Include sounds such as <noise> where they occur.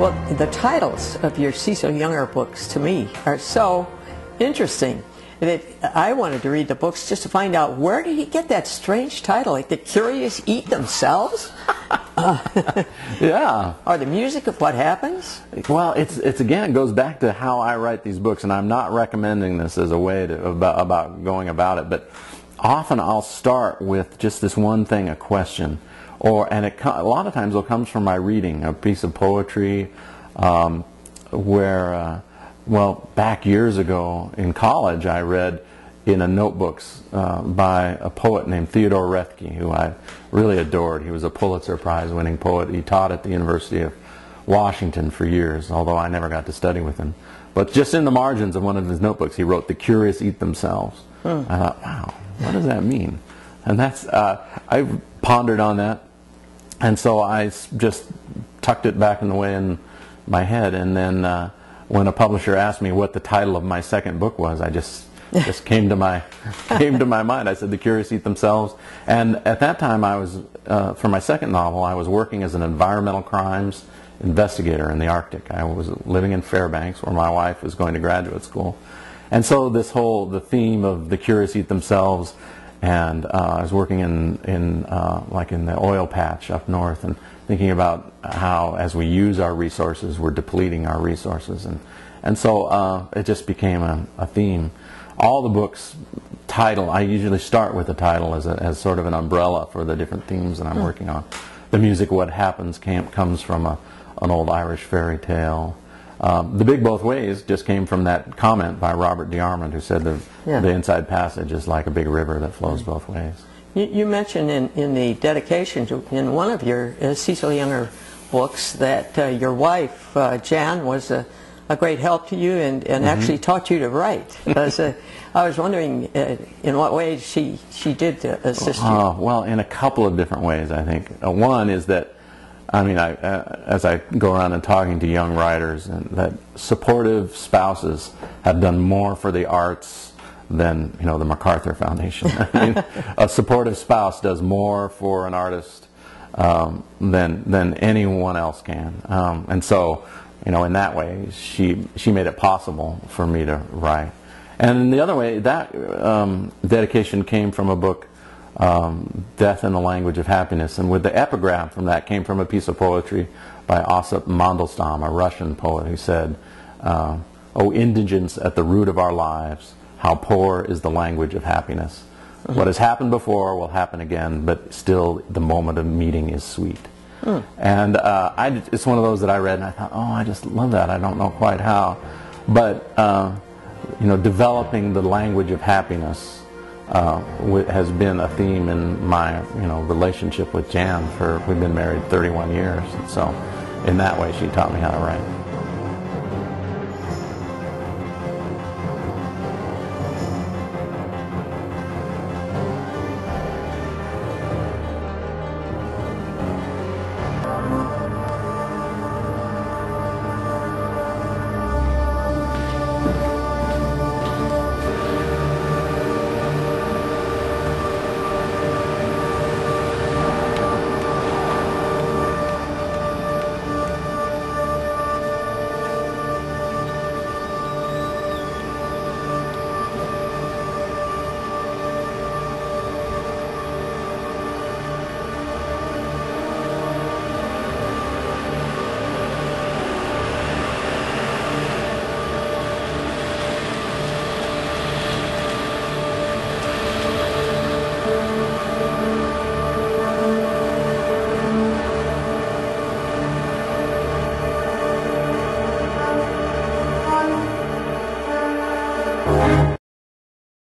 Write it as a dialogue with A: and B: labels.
A: Well, the titles of your Cecil Younger books to me are so interesting that I wanted to read the books just to find out where did he get that strange title, like The Curious Eat Themselves? <laughs>
B: Yeah.
A: or The Music of What Happens?
B: Well, it's it's again it goes back to how I write these books, and I'm not recommending this as a way to about, about going about it, but often I'll start with just this one thing, a question, or and it a lot of times it comes from my reading a piece of poetry, um, where uh, well back years ago in college I read in a notebooks uh, by a poet named Theodore Roethke, who I really adored. He was a Pulitzer Prize winning poet. He taught at the University of Washington for years, although I never got to study with him. But just in the margins of one of his notebooks, he wrote, "The curious eat themselves." I thought, wow, what does that mean? And that's uh, I pondered on that, and so I just tucked it back in the way in my head. And then uh, when a publisher asked me what the title of my second book was, I just <laughs> just came to my came to my mind. I said, "The Curious Eat Themselves." And at that time, I was uh, for my second novel, I was working as an environmental crimes investigator in the Arctic. I was living in Fairbanks, where my wife was going to graduate school. And so this whole the theme of the curious eat themselves, and uh, I was working in in uh, like in the oil patch up north, and thinking about how as we use our resources, we're depleting our resources, and and so uh, it just became a, a theme. All the books title I usually start with the title as a, as sort of an umbrella for the different themes that I'm working on. The music, what happens, came, comes from a, an old Irish fairy tale. Um, the Big Both Ways just came from that comment by Robert DeArmond, who said the,
A: Yeah.
B: the Inside Passage is like a big river that flows both ways.
A: You, you mentioned in, in the dedication to, in one of your uh, Cecil Younger books that uh, your wife, uh, Jan, was a, a great help to you and, and actually taught you to write. <laughs> Uh, I was wondering uh, in what ways she, she did uh, assist you.
B: Oh, well, in a couple of different ways, I think. Uh, one is that, I mean, I, uh, as I go around and talking to young writers, and that supportive spouses have done more for the arts than, you know, the MacArthur Foundation. <laughs> I mean, a supportive spouse does more for an artist um, than than anyone else can. Um, and so, you know, in that way, she she made it possible for me to write. And the other way, that um, dedication came from a book, um, Death in the Language of Happiness. And with the epigram from that came from a piece of poetry by Osip Mandelstam, a Russian poet, who said, uh, O indigence at the root of our lives, how poor is the language of happiness. What has happened before will happen again, but still the moment of meeting is sweet. And uh, I, it's one of those that I read and I thought, oh, I just love that. I don't know quite how. But, uh, you know, developing the language of happiness uh, has been a theme in my, you know, relationship with Jan for, we've been married 31 years. So in that way, she taught me how to write.